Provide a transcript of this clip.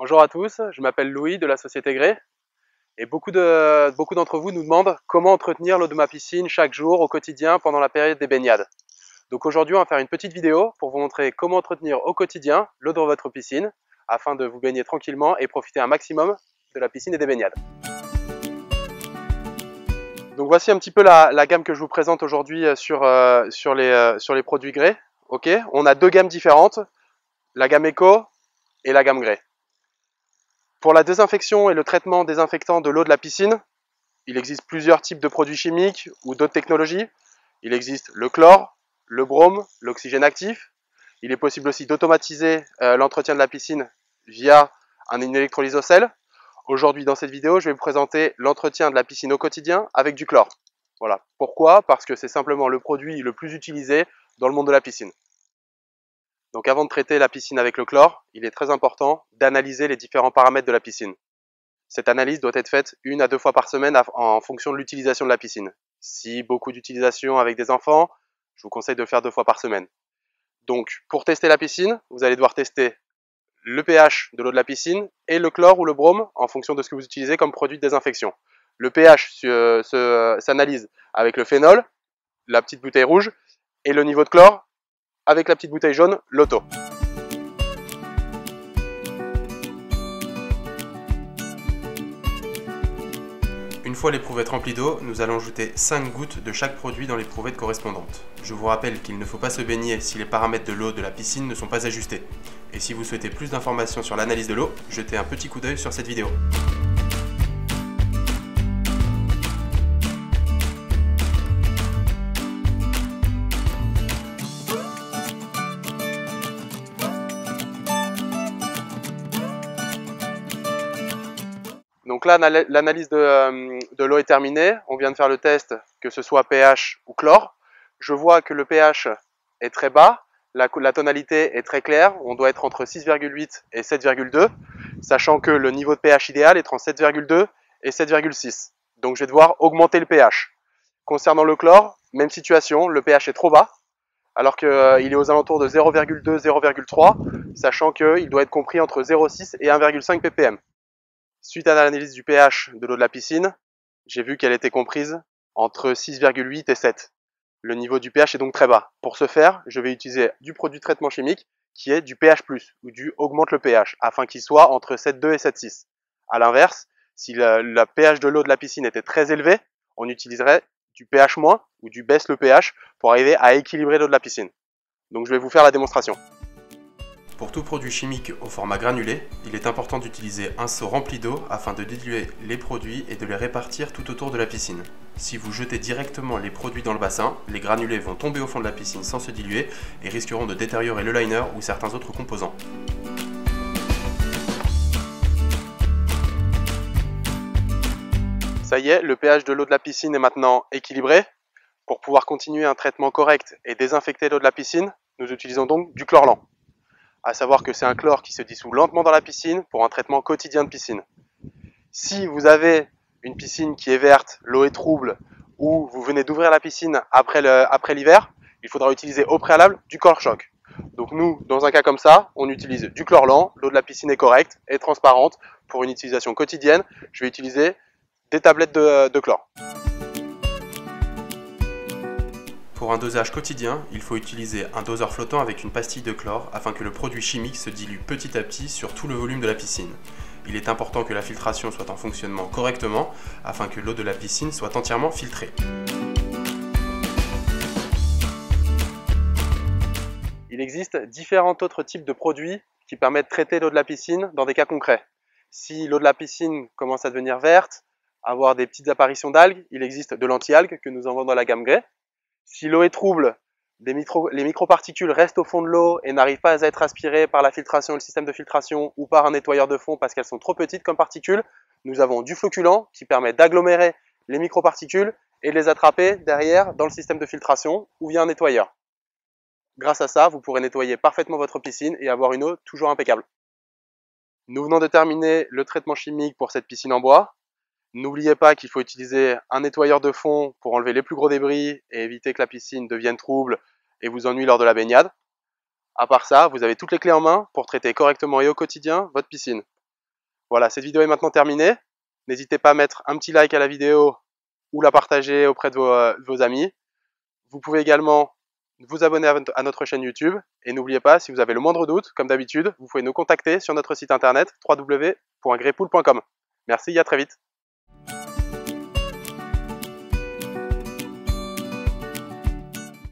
Bonjour à tous, je m'appelle Louis de la société Gré et beaucoup d'entre vous nous demandent comment entretenir l'eau de ma piscine chaque jour au quotidien pendant la période des baignades. Donc aujourd'hui on va faire une petite vidéo pour vous montrer comment entretenir au quotidien l'eau de votre piscine afin de vous baigner tranquillement et profiter un maximum de la piscine et des baignades. Donc voici un petit peu la, gamme que je vous présente aujourd'hui euh, sur, euh, euh, sur les produits Gré. on a deux gammes différentes, la gamme Eco et la gamme Grey. Pour la désinfection et le traitement désinfectant de l'eau de la piscine, il existe plusieurs types de produits chimiques ou d'autres technologies. Il existe le chlore, le brome, l'oxygène actif. Il est possible aussi d'automatiser euh, l'entretien de la piscine via un électrolyse au sel. Aujourd'hui, dans cette vidéo, je vais vous présenter l'entretien de la piscine au quotidien avec du chlore. Voilà. Pourquoi? Parce que c'est simplement le produit le plus utilisé dans le monde de la piscine. Donc avant de traiter la piscine avec le chlore, il est très important d'analyser les différents paramètres de la piscine. Cette analyse doit être faite une à deux fois par semaine en fonction de l'utilisation de la piscine. Si beaucoup d'utilisation avec des enfants, je vous conseille de le faire deux fois par semaine. Donc pour tester la piscine, vous allez devoir tester le pH de l'eau de la piscine et le chlore ou le brome en fonction de ce que vous utilisez comme produit de désinfection. Le pH s'analyse avec le phénol, la petite bouteille rouge, et le niveau de chlore avec la petite bouteille jaune, l'auto. Une fois l'éprouvette remplie d'eau, nous allons ajouter 5 gouttes de chaque produit dans l'éprouvette correspondante. Je vous rappelle qu'il ne faut pas se baigner si les paramètres de l'eau de la piscine ne sont pas ajustés. Et si vous souhaitez plus d'informations sur l'analyse de l'eau, jetez un petit coup d'œil sur cette vidéo. Donc là, l'analyse euh, de, l'eau est terminée. On vient de faire le test, que ce soit pH ou chlore. Je vois que le pH est très bas, la, tonalité est très claire. On doit être entre 6,8 et 7,2, sachant que le niveau de pH idéal est entre 7,2 et 7,6. Donc je vais devoir augmenter le pH. Concernant le chlore, même situation, le pH est trop bas, alors qu'il euh, est aux alentours de 0,2, 0,3, sachant qu'il doit être compris entre 0,6 et 1,5 ppm. Suite à l'analyse du pH de l'eau de la piscine, j'ai vu qu'elle était comprise entre 6,8 et 7. Le niveau du pH est donc très bas. Pour ce faire, je vais utiliser du produit de traitement chimique qui est du pH+, ou du augmente le pH, afin qu'il soit entre 7,2 et 7,6. A l'inverse, si le, pH de l'eau de la piscine était très élevé, on utiliserait du pH- ou du baisse le pH pour arriver à équilibrer l'eau de la piscine. Donc je vais vous faire la démonstration. Pour tout produit chimique au format granulé, il est important d'utiliser un seau rempli d'eau afin de diluer les produits et de les répartir tout autour de la piscine. Si vous jetez directement les produits dans le bassin, les granulés vont tomber au fond de la piscine sans se diluer et risqueront de détériorer le liner ou certains autres composants. Ça y est, le pH de l'eau de la piscine est maintenant équilibré. Pour pouvoir continuer un traitement correct et désinfecter l'eau de la piscine, nous utilisons donc du chlorlan à savoir que c'est un chlore qui se dissout lentement dans la piscine pour un traitement quotidien de piscine. Si vous avez une piscine qui est verte, l'eau est trouble, ou vous venez d'ouvrir la piscine après l'hiver, il faudra utiliser au préalable du chlore choc. Donc nous, dans un cas comme ça, on utilise du chlore lent, l'eau de la piscine est correcte et transparente. Pour une utilisation quotidienne, je vais utiliser des tablettes de, de chlore. Pour un dosage quotidien, il faut utiliser un doseur flottant avec une pastille de chlore afin que le produit chimique se dilue petit à petit sur tout le volume de la piscine. Il est important que la filtration soit en fonctionnement correctement afin que l'eau de la piscine soit entièrement filtrée. Il existe différents autres types de produits qui permettent de traiter l'eau de la piscine dans des cas concrets. Si l'eau de la piscine commence à devenir verte, avoir des petites apparitions d'algues, il existe de l'anti-algues que nous envoyons dans la gamme Grey. Si l'eau est trouble, les microparticules restent au fond de l'eau et n'arrivent pas à être aspirées par la filtration, le système de filtration ou par un nettoyeur de fond parce qu'elles sont trop petites comme particules. Nous avons du floculant qui permet d'agglomérer les microparticules et de les attraper derrière dans le système de filtration ou via un nettoyeur. Grâce à ça, vous pourrez nettoyer parfaitement votre piscine et avoir une eau toujours impeccable. Nous venons de terminer le traitement chimique pour cette piscine en bois. N'oubliez pas qu'il faut utiliser un nettoyeur de fond pour enlever les plus gros débris et éviter que la piscine devienne trouble et vous ennuie lors de la baignade. À part ça, vous avez toutes les clés en main pour traiter correctement et au quotidien votre piscine. Voilà, cette vidéo est maintenant terminée. N'hésitez pas à mettre un petit like à la vidéo ou la partager auprès de vos, euh, amis. Vous pouvez également vous abonner à, notre chaîne YouTube et n'oubliez pas, si vous avez le moindre doute, comme d'habitude, vous pouvez nous contacter sur notre site internet www.grepool.com. Merci, à très vite.